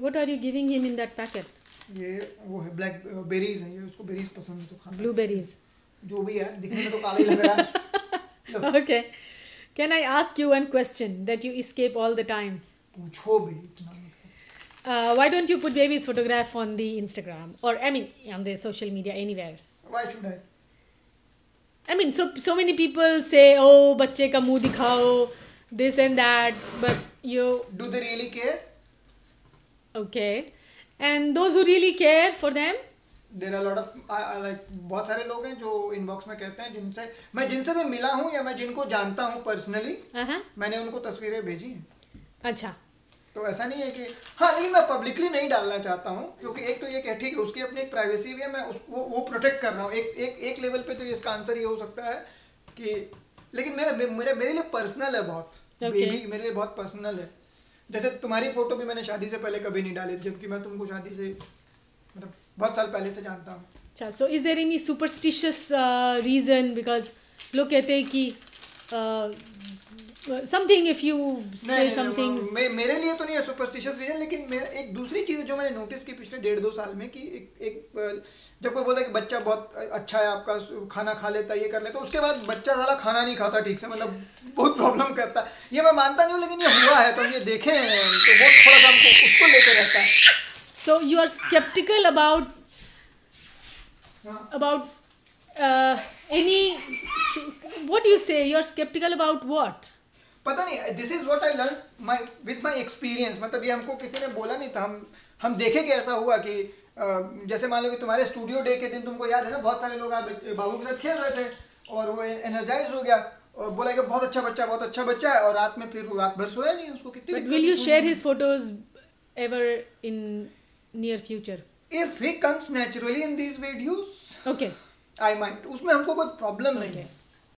What are you giving him in that packet? ये वो है ब्लैक बेरीज है ये उसको बेरीज पसंद है तो खाना Blueberries. जो भी है दिखने में तो काला ही लग रहा है Okay. Can I ask you one question that you escape all the time? पूछो भी इतना मतलब Uh, why don't you put baby's photograph on the Instagram or I mean on the social media anywhere? Why should I I mean, so so many people say, "Oh, बच्चे का मुंह दिखाओ," this and that, but you do they really care Okay, and those who really care for them, there are lot of like बहुत सारे लोग हैं जो inbox में कहते हैं जिनसे मैं जिनसे भी मिला हूँ या मैं जिनको जानता हूँ पर्सनली uh huh, मैंने उनको तस्वीरें भेजी हैं। अच्छा, तो ऐसा नहीं है कि हाँ लेकिन मैं पब्लिकली नहीं डालना चाहता हूँ क्योंकि एक तो ये कह ठीक है उसकी अपनी एक प्राइवेसी भी है मैं उस वो, वो प्रोटेक्ट कर रहा हूँ। एक एक एक लेवल पे तो इसका आंसर ये हो सकता है कि लेकिन मेरा मेरे मेरे लिए पर्सनल है बहुत। Okay. बेबी मेरे लिए बहुत पर्सनल है। जैसे तुम्हारी फ़ोटो भी मैंने शादी से पहले कभी नहीं डाली जबकि मैं तुमको शादी से मतलब बहुत साल पहले से जानता हूँ अच्छा. So is there any superstitious reason because लोग कहते हैं कि something if you say नहीं, नहीं, some नहीं, things. मे, मेरे लिए तो नहीं है सुपरस्टिशियस रीजन लेकिन मेरा एक दूसरी चीज़ जो मैंने नोटिस की पिछले डेढ़ दो साल में कि एक एक जब कोई बोलता है कि बच्चा बहुत अच्छा है आपका खाना खा लेता है ये कर लेता है उसके बाद बच्चा साला खाना नहीं खाता ठीक से मतलब बहुत प्रॉब्लम करता है। ये मैं मानता नहीं हूँ लेकिन ये हुआ है तो हम ये देखे हैं तो वो थोड़ा सा हमको उसको लेते रहता है। So you are skeptical about about what do you say? You are skeptical about what? पता नहीं this is what I learn my with my experience मतलब ये हमको किसी ने बोला नहीं था हम हम देखे कि ऐसा हुआ कि जैसे मान लो कि तुम्हारे स्टूडियो डे के दिन तुमको याद है ना बहुत सारे लोग आप बाबू के साथ खेल रहे थे और वो एनर्जाइज हो गया और बोला कि बहुत अच्छा बच्चा बहुत अच्छा बच्चा है और रात में फिर रात भर सोया नहीं उसको कितनी will you share his photos ever in near future? If he comes naturally in these videos okay. I mind उसमें हमको कोई प्रॉब्लम नहीं है।